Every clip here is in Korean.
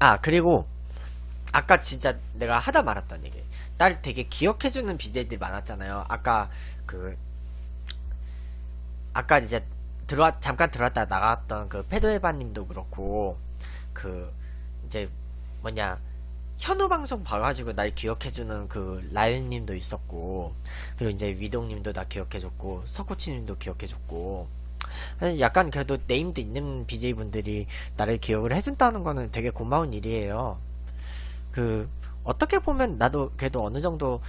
아 그리고 아까 진짜 내가 하다 말았던 얘기. 날 되게 기억해주는 BJ들이 많았잖아요. 아까 그 아까 이제 들어왔 잠깐 들어왔다 나갔던 그 페도에바님도 그렇고 그 이제 뭐냐 현우 방송 봐가지고 날 기억해주는 그 라윤님도 있었고 그리고 이제 위동님도 나 기억해줬고 석코치님도 기억해줬고 약간 그래도 네임도 있는 BJ분들이 나를 기억을 해준다는 거는 되게 고마운 일이에요. 그 어떻게 보면 나도 그래도 어느 정도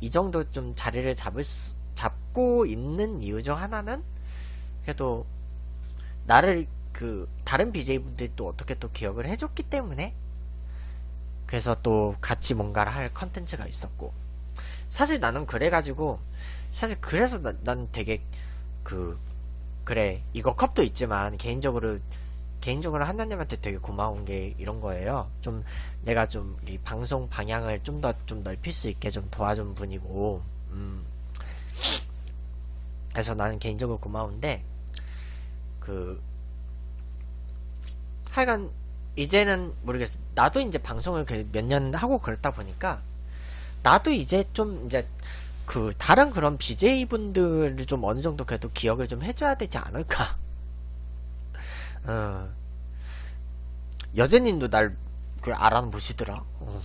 이 정도 좀 자리를 잡을 수, 잡고 있는 이유 중 하나는 그래도 나를 그 다른 BJ분들이 또 어떻게 또 기억을 해줬기 때문에 그래서 또 같이 뭔가를 할 컨텐츠가 있었고 사실 나는 그래가지고 사실 그래서 나, 난 되게 그 그래 이거 컵도 있지만 개인적으로 개인적으로 하나님한테 되게 고마운 게 이런 거예요. 좀 내가 좀 이 방송 방향을 좀더좀 넓힐 수 있게 좀 도와준 분이고, 음. 그래서 나는 개인적으로 고마운데 그 하여간 이제는 모르겠어. 나도 이제 방송을 몇 년 하고 그렇다 보니까 나도 이제 좀 이제 그 다른 그런 BJ 분들을 좀 어느 정도 그래도 기억을 좀 해줘야 되지 않을까. 어. 여제님도 날 그 알아보시더라. 어.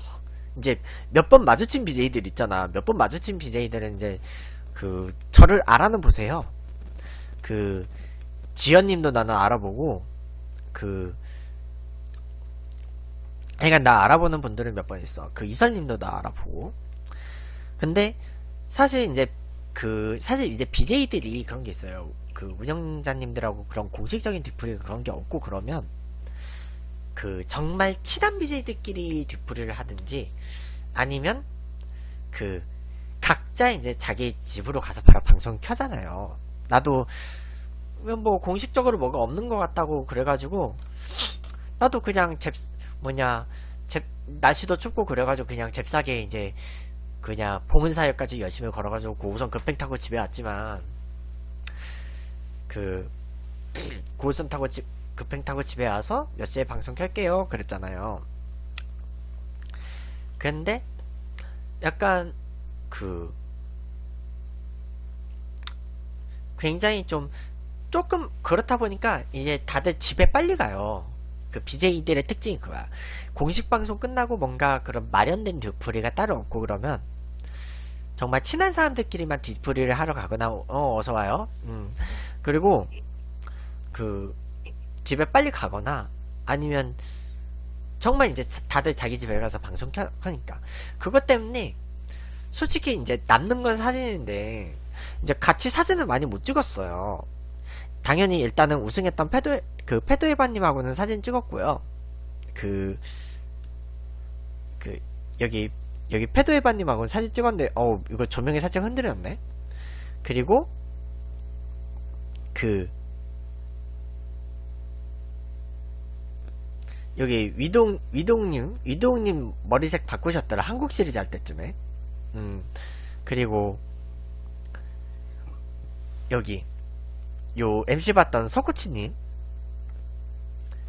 이제 몇 번 마주친 BJ들 있잖아. 몇 번 마주친 BJ들은 이제 그 저를 알아는 보세요. 그 지연님도 나는 알아보고 그 그러니까 나 알아보는 분들은 몇 번 있어. 그 이설님도 나 알아보고. 근데 사실 이제 그 사실 이제 BJ들이 그런 게 있어요. 그 운영자님들하고 그런 공식적인 뒤풀이 그런 게 없고 그러면 그 정말 친한 BJ들끼리 뒤풀이를 하든지 아니면 그 각자 이제 자기 집으로 가서 바로 방송 켜잖아요. 나도 뭐 공식적으로 뭐가 없는 것 같다고 그래가지고 나도 그냥 잽 뭐냐 잽 날씨도 춥고 그래가지고 그냥 잽싸게 이제 그냥 보문사역까지 열심히 걸어가지고 고우선 급행 타고 집에 왔지만 그 고우선 타고 집 급행 타고 집에 와서 몇 시에 방송 켤게요 그랬잖아요. 근데 약간 그 굉장히 좀 조금 그렇다 보니까 이제 다들 집에 빨리 가요. 그 BJ들의 특징이 그거야. 공식 방송 끝나고 뭔가 그런 마련된 뒤풀이가 따로 없고 그러면 정말 친한 사람들끼리만 뒤풀이를 하러 가거나 어 어서 와요. 음. 그리고 그 집에 빨리 가거나 아니면 정말 이제 다들 자기 집에 가서 방송 켜, 켜니까. 그것 때문에 솔직히 이제 남는 건 사진인데 이제 같이 사진을 많이 못 찍었어요. 당연히 일단은 우승했던 패드 그 패드에바님하고는 사진 찍었고요. 그그 여기 여기 패드에바님하고는 사진 찍었는데 어 이거 조명이 살짝 흔들렸네? 그리고 그 여기 위동 위동님 위동님 머리색 바꾸셨더라. 한국 시리즈 할 때쯤에. 음 그리고 여기 요 MC 봤던 서코치님.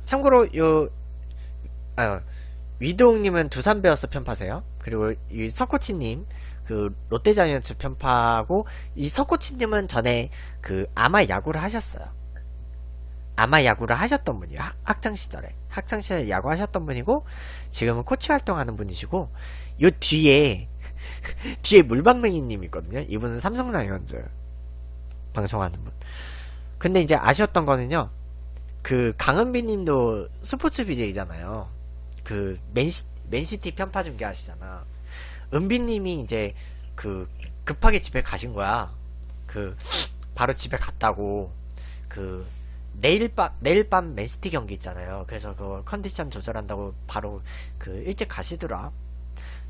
참고로 요 아, 위동님은 두산 베어스 편파세요 그리고 이 서코치님 그 롯데 자이언츠 편파고 이 서코치님은 전에 그 아마 야구를 하셨어요 아마 야구를 하셨던 분이에요. 학, 창 시절에. 학창 시절에 야구 하셨던 분이고, 지금은 코치 활동하는 분이시고, 요 뒤에, 뒤에 물방맹이님 있거든요. 이분은 삼성 라이언즈 방송하는 분. 근데 이제 아쉬웠던 거는요, 그 강은비 님도 스포츠 BJ잖아요. 그 맨시, 맨시티 편파 중계 하시잖아. 은비 님이 이제 그 급하게 집에 가신 거야. 그, 바로 집에 갔다고, 그, 내일 밤 내일 밤 맨시티 경기 있잖아요. 그래서 그 컨디션 조절한다고 바로 그 일찍 가시더라.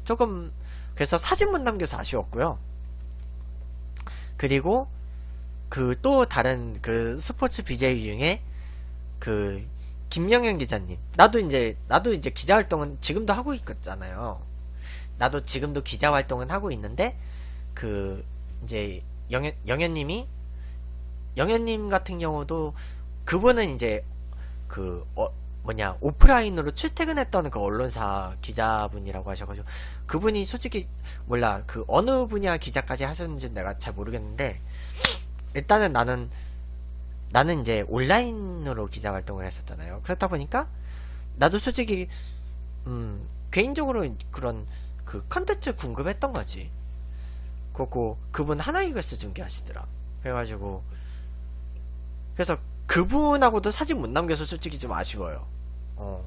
조금 그래서 사진만 남겨서 아쉬웠고요. 그리고 그 또 다른 그 스포츠 BJ 중에 그 김영현 기자님. 나도 이제 나도 이제 기자 활동은 지금도 하고 있잖아요. 나도 지금도 기자 활동은 하고 있는데 그 이제 영현 영현님이 영현님 같은 경우도 그분은 이제 그 어, 뭐냐 오프라인으로 출퇴근했던 그 언론사 기자분이라고 하셔가지고 그분이 솔직히 몰라 그 어느 분야 기자까지 하셨는지 내가 잘 모르겠는데 일단은 나는 나는 이제 온라인으로 기자 활동을 했었잖아요. 그렇다 보니까 나도 솔직히 음 개인적으로 그런 그 컨텐츠 궁금했던 거지. 그거 그분 하나이글스 중계하시더라. 그래가지고 그래서 그분하고도 사진 못 남겨서 솔직히 좀 아쉬워요. 어.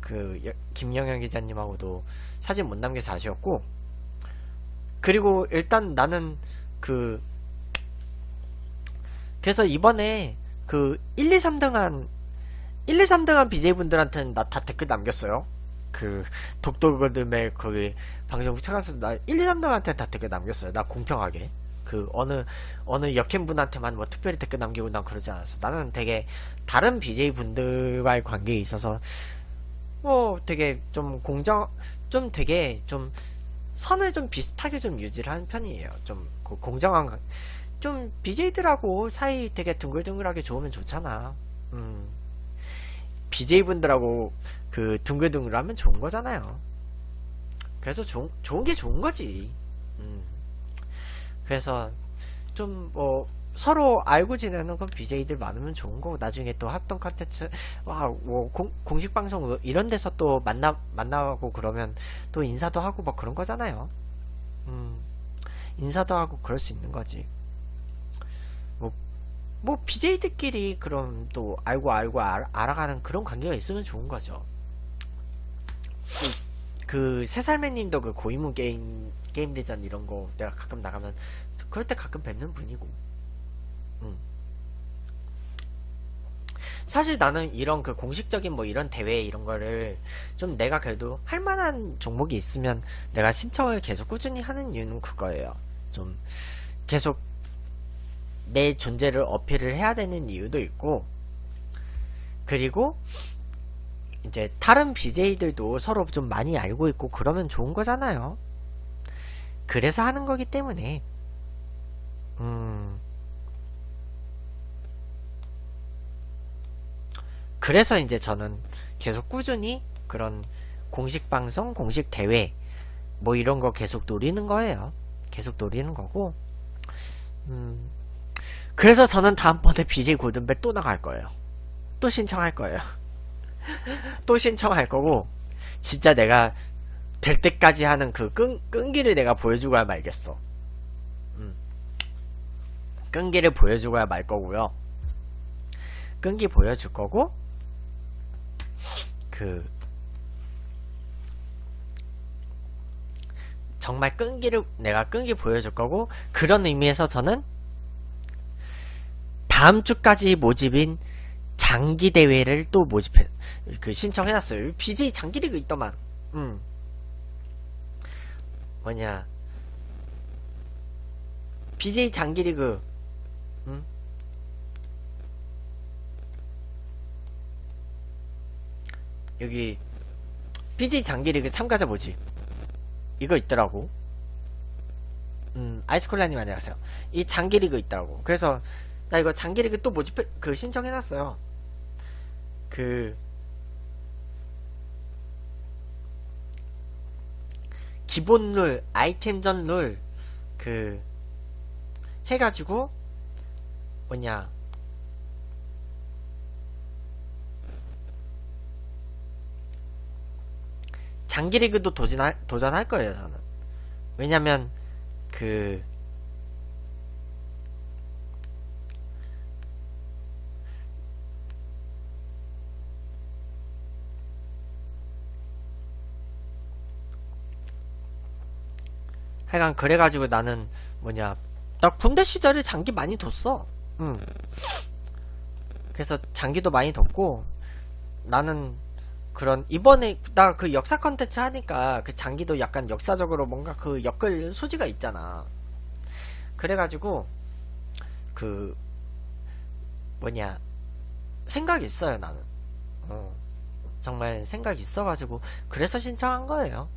그 여- 김영현 기자님하고도 사진 못 남겨서 아쉬웠고 그리고 일단 나는 그 그래서 이번에 그 1, 2, 3등한 1, 2, 3등한 BJ분들한테는 나 다 댓글 남겼어요. 그 독도그들의 거기 방송 찾아서 나 1, 2, 3등한테 다 댓글 남겼어요. 나 공평하게. 그 어느 어느 역행 분한테만 뭐 특별히 댓글 남기고 난 그러지 않았어. 나는 되게 다른 BJ 분들과의 관계에 있어서 뭐 되게 좀 공정 좀 되게 좀 선을 좀 비슷하게 좀 유지를 하는 편이에요. 좀 그 공정한 관- 좀 BJ들하고 사이 되게 둥글둥글하게 좋으면 좋잖아. 음. BJ분들하고 그 둥글둥글하면 좋은 거잖아요. 그래서 좋은, 좋은 게 좋은 거지. 음. 그래서 좀 뭐 서로 알고 지내는 건 BJ들 많으면 좋은 거고 나중에 또 합동 컨텐츠 와뭐 공식 방송 뭐 이런 데서 또 만나 만나고 그러면 또 인사도 하고 뭐 그런 거잖아요. 음. 인사도 하고 그럴 수 있는 거지. 뭐, 뭐, BJ들끼리 그럼 또 알고 알고 알, 알아가는 그런 관계가 있으면 좋은 거죠. 그, 새살매님도 그 고인물 게임, 게임 대전 이런 거 내가 가끔 나가면, 그럴 때 가끔 뵙는 분이고. 음. 사실 나는 이런 그 공식적인 뭐 이런 대회 이런 거를 좀 내가 그래도 할 만한 종목이 있으면 내가 신청을 계속 꾸준히 하는 이유는 그거예요. 좀 계속 내 존재를 어필을 해야 되는 이유도 있고 그리고 이제 다른 BJ들도 서로 좀 많이 알고 있고 그러면 좋은 거잖아요. 그래서 하는 거기 때문에 음 그래서 이제 저는 계속 꾸준히 그런 공식 방송, 공식 대회 뭐 이런 거 계속 노리는 거예요. 계속 노리는 거고 음 그래서 저는 다음번에 BJ 골든벨 또 나갈 거예요. 또 신청할 거예요. 또 신청할 거고 진짜 내가 될 때까지 하는 그 끈, 끈기를 내가 보여주고야 말겠어. 음. 끈기를 보여주고야 말 거고요. 끈기 보여줄 거고 그 정말 끈기를 내가 끈기 보여줄 거고 그런 의미에서 저는 다음 주까지 모집인 장기 대회를 또 모집해 그 신청해놨어요. BJ 장기 리그 있더만. 음. 뭐냐 BJ 장기 리그 음? 여기 BJ 장기 리그 참가자 모집 이거 있더라고. 음, 아이스콜라님 안녕하세요. 이 장기 리그 있더라고. 그래서 나 이거 장기 리그 또 모집해 그 신청해놨어요. 그 기본 룰, 아이템전 룰, 그, 해가지고, 뭐냐, 장기 리그도 도전할, 도전할 거예요, 저는. 왜냐면, 그, 하여간 그래가지고 나는 뭐냐 나 군대 시절에 장기 많이 뒀어. 응. 그래서 장기도 많이 뒀고 나는 그런 이번에 나 그 역사 컨텐츠 하니까 그 장기도 약간 역사적으로 뭔가 그 엮을 소지가 있잖아. 그래가지고 그 뭐냐 생각이 있어요 나는. 어. 정말 생각이 있어가지고 그래서 신청한 거예요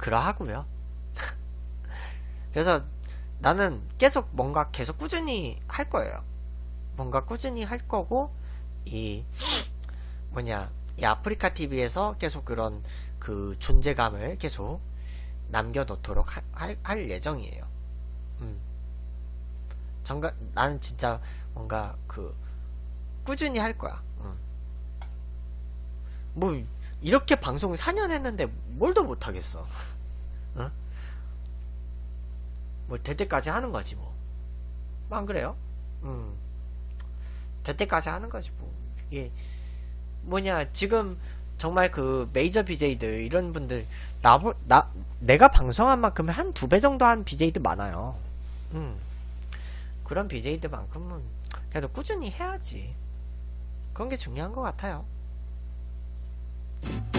그러하고요. 그래서 나는 계속 뭔가 계속 꾸준히 할 거예요. 뭔가 꾸준히 할 거고, 이, 뭐냐, 이 아프리카 TV에서 계속 그런 그 존재감을 계속 남겨놓도록 하- 할, 할 예정이에요. 음. 정가, 나는 진짜 뭔가 그, 꾸준히 할 거야. 음. 뭐, 이렇게 방송 4년 했는데 뭘 더 못하겠어. 어? 뭐, 될 때까지 하는 거지, 뭐. 뭐 안 그래요? 음. 될 때까지 하는 거지, 뭐. 이게, 뭐냐, 지금, 정말 그, 메이저 BJ들, 이런 분들, 나, 나, 내가 방송한 만큼 한 두 배 정도 한 BJ들 많아요. 음. 그런 BJ들만큼은, 그래도 꾸준히 해야지. 그런 게 중요한 것 같아요. you.